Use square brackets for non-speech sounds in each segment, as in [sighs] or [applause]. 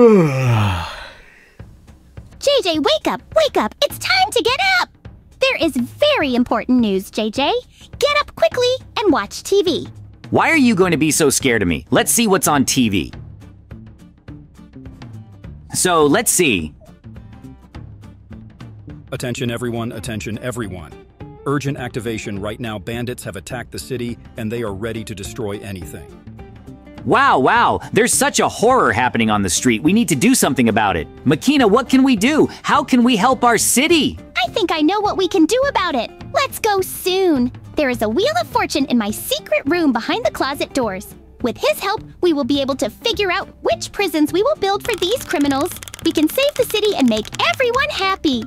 [sighs] JJ, wake up! Wake up! It's time to get up! There is very important news, JJ. Get up quickly and watch TV. Why are you going to be so scared of me? Let's see what's on TV. So, let's see. Attention everyone, attention everyone. Urgent activation right now. Bandits have attacked the city and they are ready to destroy anything. Wow, wow, there's such a horror happening on the street. We need to do something about it. Makina, what can we do? How can we help our city? I think I know what we can do about it. Let's go soon. There is a Wheel of Fortune in my secret room behind the closet doors. With his help, we will be able to figure out which prisons we will build for these criminals. We can save the city and make everyone happy.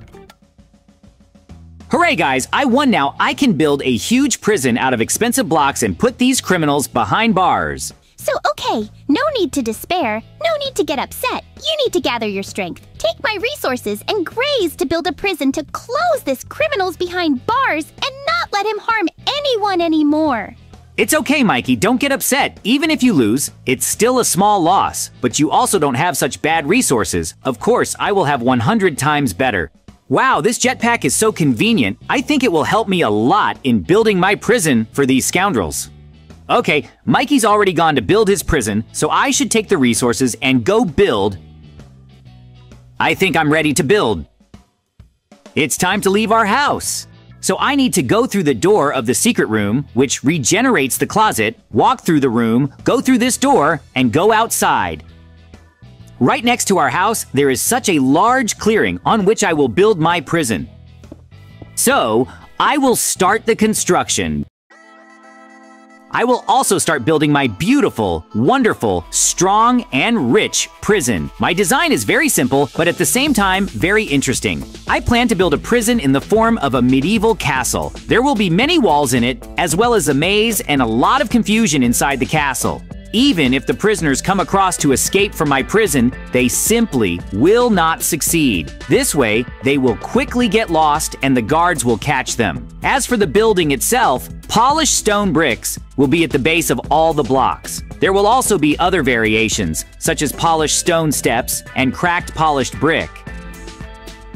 Hooray, guys, I won now. I can build a huge prison out of expensive blocks and put these criminals behind bars. So, okay, no need to despair, no need to get upset. You need to gather your strength, take my resources, and graze to build a prison to close this criminals behind bars and not let him harm anyone anymore. It's okay, Mikey, don't get upset. Even if you lose, it's still a small loss. But you also don't have such bad resources. Of course, I will have 100 times better. Wow, this jetpack is so convenient. I think it will help me a lot in building my prison for these scoundrels. Okay, Mikey's already gone to build his prison, so I should take the resources and go build. I think I'm ready to build. It's time to leave our house. So I need to go through the door of the secret room, which regenerates the closet, walk through the room, go through this door, and go outside. Right next to our house, there is such a large clearing on which I will build my prison. So, I will start the construction. I will also start building my beautiful, wonderful, strong, and rich prison. My design is very simple, but at the same time, very interesting. I plan to build a prison in the form of a medieval castle. There will be many walls in it, as well as a maze and a lot of confusion inside the castle. Even if the prisoners come across to escape from my prison, they simply will not succeed. This way, they will quickly get lost and the guards will catch them. As for the building itself, polished stone bricks will be at the base of all the blocks. There will also be other variations, such as polished stone steps and cracked polished brick.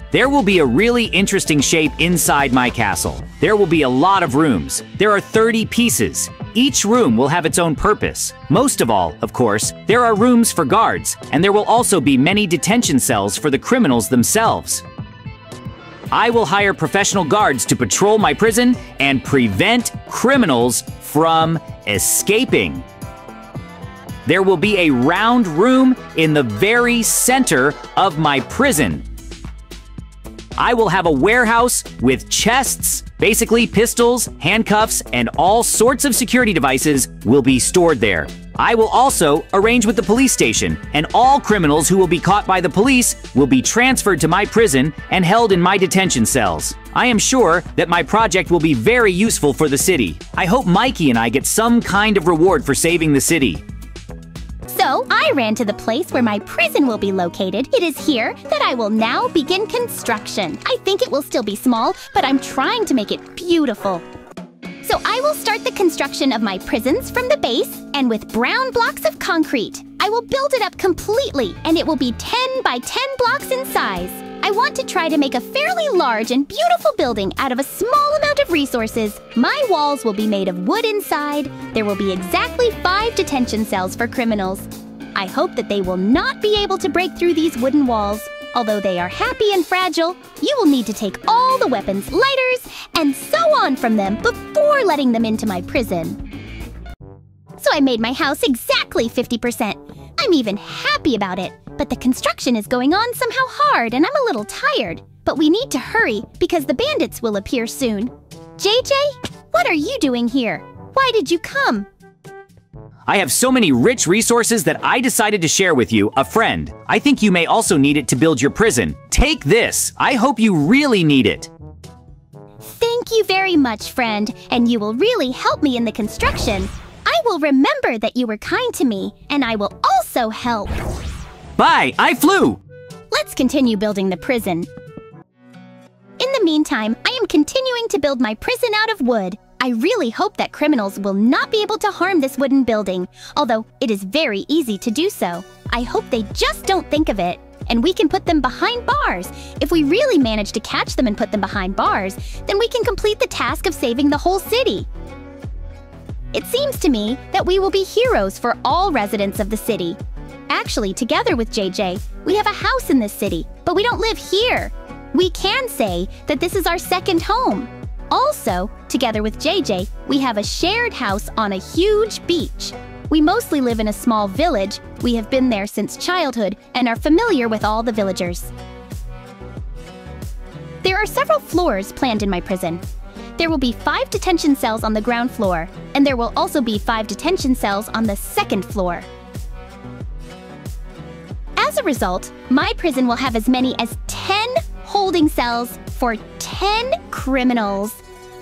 There will be a really interesting shape inside my castle. There will be a lot of rooms. There are 30 pieces. Each room will have its own purpose. Most of all, of course, there are rooms for guards, and there will also be many detention cells for the criminals themselves. I will hire professional guards to patrol my prison and prevent criminals from escaping. There will be a round room in the very center of my prison. I will have a warehouse with chests, basically pistols, handcuffs, and all sorts of security devices will be stored there. I will also arrange with the police station, and all criminals who will be caught by the police will be transferred to my prison and held in my detention cells. I am sure that my project will be very useful for the city. I hope Mikey and I get some kind of reward for saving the city. So I ran to the place where my prison will be located. It is here that I will now begin construction. I think it will still be small, but I'm trying to make it beautiful. So I will start the construction of my prisons from the base and with brown blocks of concrete. I will build it up completely and it will be 10 by 10 blocks in size. I want to try to make a fairly large and beautiful building out of a small amount of resources. My walls will be made of wood inside. There will be exactly five detention cells for criminals. I hope that they will not be able to break through these wooden walls. Although they are happy and fragile, you will need to take all the weapons, lighters, and so on from them before letting them into my prison. So I made my house exactly 50%. I'm even happy about it. But the construction is going on somehow hard and I'm a little tired. But we need to hurry because the bandits will appear soon. JJ, what are you doing here? Why did you come? I have so many rich resources that I decided to share with you, a friend. I think you may also need it to build your prison. Take this. I hope you really need it. Thank you very much, friend, and you will really help me in the construction. I will remember that you were kind to me, and I will also help. Bye, I flew! Let's continue building the prison. In the meantime, I am continuing to build my prison out of wood. I really hope that criminals will not be able to harm this wooden building, although it is very easy to do so. I hope they just don't think of it and we can put them behind bars. If we really manage to catch them and put them behind bars, then we can complete the task of saving the whole city. It seems to me that we will be heroes for all residents of the city. Actually, together with JJ, we have a house in this city, but we don't live here. We can say that this is our second home. Also, together with JJ, we have a shared house on a huge beach. We mostly live in a small village. We have been there since childhood and are familiar with all the villagers. There are several floors planned in my prison. There will be five detention cells on the ground floor, and there will also be five detention cells on the second floor. As a result, my prison will have as many as 10 holding cells for 10 criminals.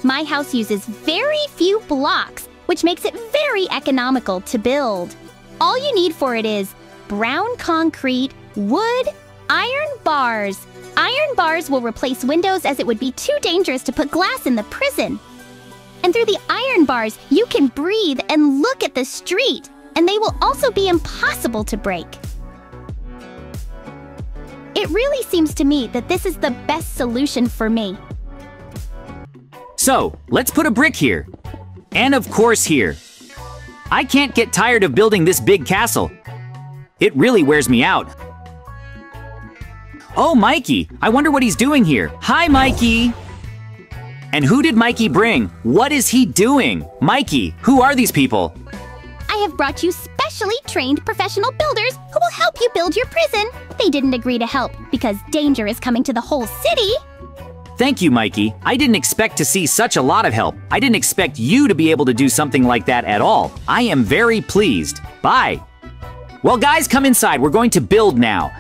My house uses very few blocks which makes it very economical to build. All you need for it is brown concrete, wood, iron bars. Iron bars will replace windows as it would be too dangerous to put glass in the prison. And through the iron bars, you can breathe and look at the street, and they will also be impossible to break. It really seems to me that this is the best solution for me. So, let's put a brick here. And of course here. I can't get tired of building this big castle. It really wears me out. Oh, Mikey! I wonder what he's doing here. Hi, Mikey! And who did Mikey bring? What is he doing? Mikey, who are these people? I have brought you specially trained professional builders who will help you build your prison. They didn't agree to help because danger is coming to the whole city. Thank you, Mikey. I didn't expect to see such a lot of help. I didn't expect you to be able to do something like that at all. I am very pleased. Bye. Well, guys, come inside. We're going to build now.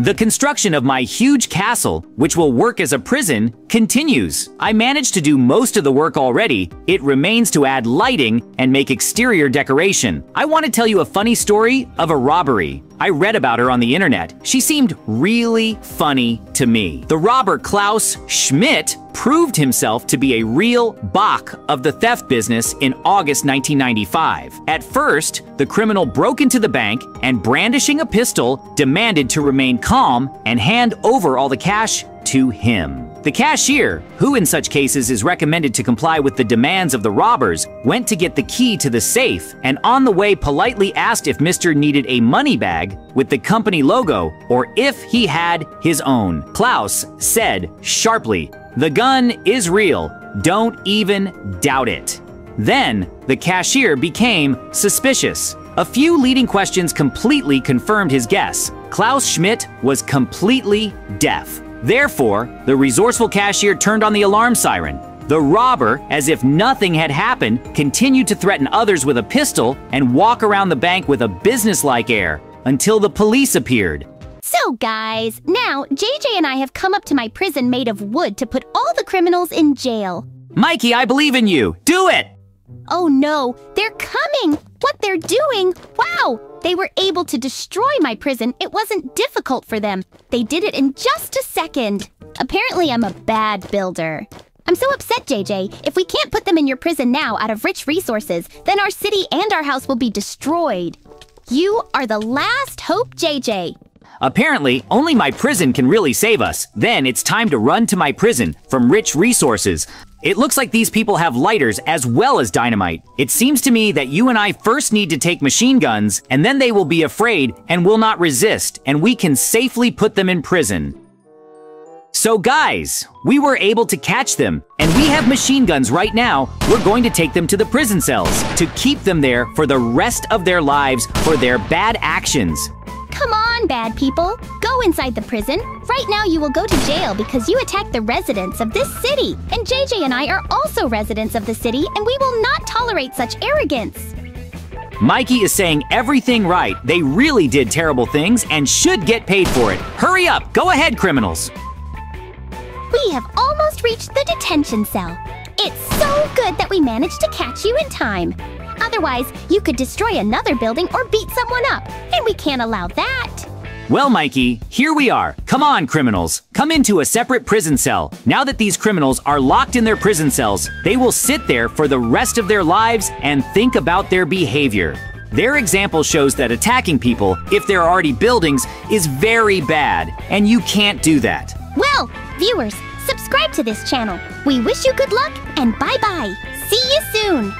The construction of my huge castle, which will work as a prison, continues. I managed to do most of the work already. It remains to add lighting and make exterior decoration. I want to tell you a funny story of a robbery. I read about her on the internet. She seemed really funny to me. The robber Klaus Schmidt proved himself to be a real Bach of the theft business in August 1995. At first, the criminal broke into the bank and, brandishing a pistol, demanded to remain calm and hand over all the cash to him. The cashier, who in such cases is recommended to comply with the demands of the robbers, went to get the key to the safe and on the way politely asked if Mr. needed a money bag with the company logo or if he had his own. Klaus said sharply, the gun is real. Don't even doubt it. Then, the cashier became suspicious. A few leading questions completely confirmed his guess. Klaus Schmidt was completely deaf. Therefore, the resourceful cashier turned on the alarm siren. The robber, as if nothing had happened, continued to threaten others with a pistol and walk around the bank with a businesslike air until the police appeared. So, guys, now JJ and I have come up to my prison made of wood to put all the criminals in jail. Mikey, I believe in you. Do it! Oh no, they're coming! What they're doing! Wow! They were able to destroy my prison. It wasn't difficult for them. They did it in just a second. Apparently, I'm a bad builder. I'm so upset, JJ. If we can't put them in your prison now out of rich resources, then our city and our house will be destroyed. You are the last hope, JJ. Apparently, only my prison can really save us. Then it's time to run to my prison from rich resources. It looks like these people have lighters as well as dynamite. It seems to me that you and I first need to take machine guns, and then they will be afraid and will not resist, and we can safely put them in prison. So guys, we were able to catch them, and we have machine guns right now. We're going to take them to the prison cells to keep them there for the rest of their lives for their bad actions. Bad people. Go inside the prison. Right now you will go to jail because you attacked the residents of this city. And JJ and I are also residents of the city, and we will not tolerate such arrogance. Mikey is saying everything right. They really did terrible things and should get paid for it. Hurry up! Go ahead, criminals! We have almost reached the detention cell. It's so good that we managed to catch you in time. Otherwise, you could destroy another building or beat someone up, and we can't allow that. Well, Mikey, here we are. Come on, criminals. Come into a separate prison cell. Now that these criminals are locked in their prison cells, they will sit there for the rest of their lives and think about their behavior. Their example shows that attacking people, if there are already buildings, is very bad, and you can't do that. Well, viewers, subscribe to this channel. We wish you good luck, and bye-bye. See you soon.